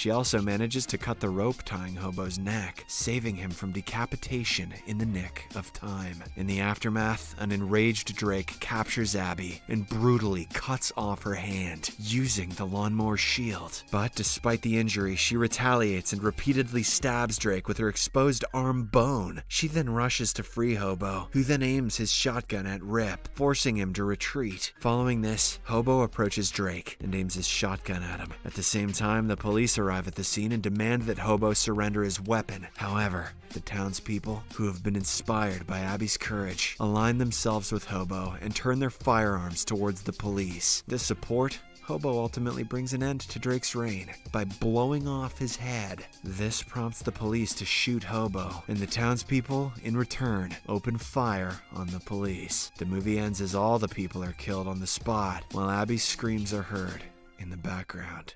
She also manages to cut the rope tying Hobo's neck, saving him from decapitation in the nick of time. In the aftermath, an enraged Drake captures Abby and brutally cuts off her hand using the lawnmower shield. But despite the injury, she retaliates and repeatedly stabs Drake with her exposed arm bone. She then rushes to free Hobo, who then aims his shotgun at Rip, forcing him to retreat. Following this, Hobo approaches Drake and aims his shotgun at him. At the same time, the police arrive at the scene and demand that Hobo surrender his weapon. However, the townspeople, who have been inspired by Abby's courage, align themselves with Hobo and turn their firearms towards the police. This support Hobo ultimately brings an end to Drake's reign by blowing off his head. This prompts the police to shoot Hobo, and the townspeople, in return, open fire on the police. The movie ends as all the people are killed on the spot, while Abby's screams are heard in the background.